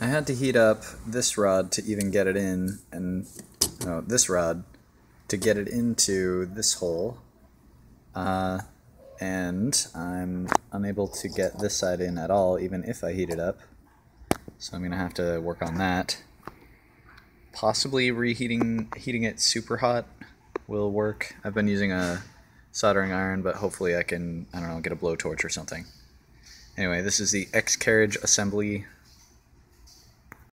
I had to heat up this rod to even get it in, and no, this rod to get it into this hole. Uh, and I'm unable to get this side in at all, even if I heat it up. So I'm gonna have to work on that. Possibly reheating heating it super hot will work. I've been using a soldering iron, but hopefully I can, I don't know, get a blowtorch or something. Anyway, this is the X-Carriage assembly